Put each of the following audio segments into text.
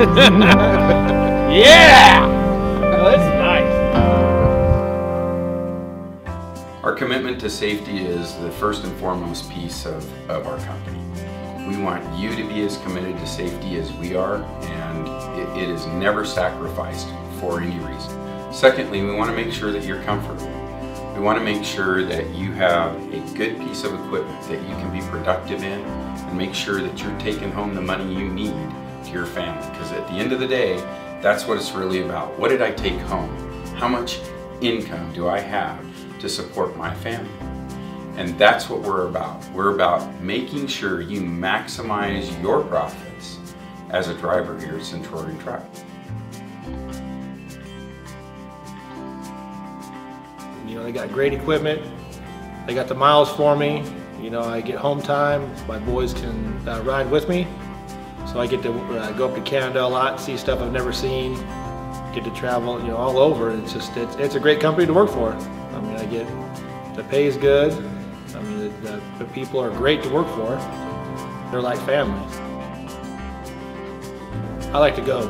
Yeah. Oh, that's nice. Our commitment to safety is the first and foremost piece of, of our company. We want you to be as committed to safety as we are, and it, it is never sacrificed for any reason. Secondly, we want to make sure that you're comfortable. We want to make sure that you have a good piece of equipment that you can be productive in and make sure that you're taking home the money you need to your family. Because at the end of the day, that's what it's really about. What did I take home? How much income do I have to support my family? And that's what we're about. We're about making sure you maximize your profits as a driver here at Central Oregon Truck. You know, they got great equipment. They got the miles for me. You know, I get home time. My boys can uh, ride with me. So I get to uh, go up to Canada a lot, see stuff I've never seen. Get to travel, you know, all over. It's just, it's, it's a great company to work for. I mean, I get, the pay is good. I mean, the, the, people are great to work for. They're like family. I like to go.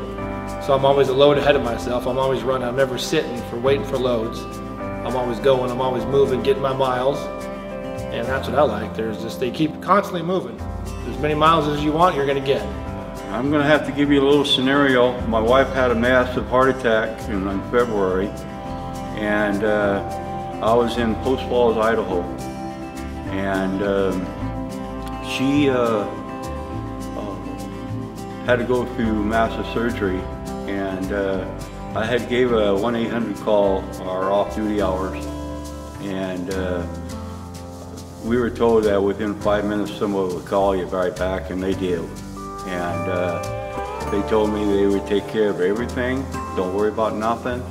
So I'm always a load ahead of myself. I'm always running. I'm never sitting for waiting for loads. I'm always going. I'm always moving, getting my miles. And that's what I like. There's just, they keep constantly moving. As many miles as you want, you're gonna get. I'm going to have to give you a little scenario. My wife had a massive heart attack in, in February, and uh, I was in Post Falls, Idaho, and um, she uh, uh, had to go through massive surgery, and uh, I had gave a 1-800 call our off-duty hours, and uh, we were told that within five minutes someone would call you right back, and they did. And uh, they told me they would take care of everything. Don't worry about nothing.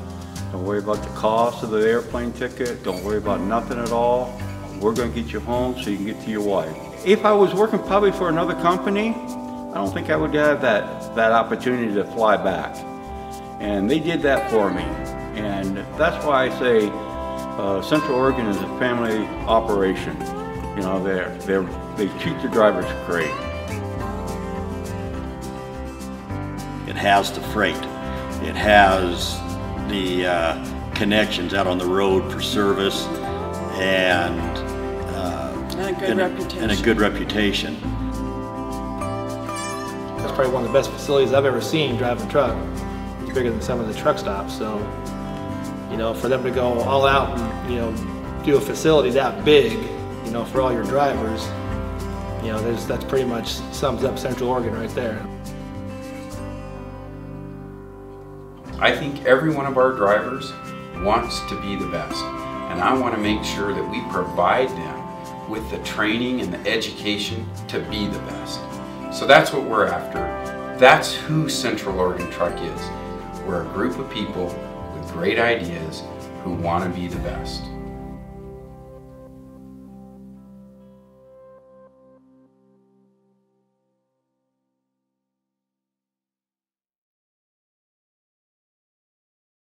Don't worry about the cost of the airplane ticket. Don't worry about nothing at all. We're going to get you home so you can get to your wife. If I was working probably for another company, I don't think I would have that, that opportunity to fly back. And they did that for me. And that's why I say uh, Central Oregon is a family operation. You know, they're, they're, they treat the drivers great. It has the freight. It has the uh, connections out on the road for service and, uh, And a good and reputation. And a good reputation. That's probably one of the best facilities I've ever seen driving a truck. It's bigger than some of the truck stops, so, you know, for them to go all out and, you know, do a facility that big, you know, for all your drivers, you know, there's, that's pretty much sums up Central Oregon right there. I think every one of our drivers wants to be the best. And I want to make sure that we provide them with the training and the education to be the best. So that's what we're after. That's who Central Oregon Truck is. We're a group of people with great ideas who want to be the best.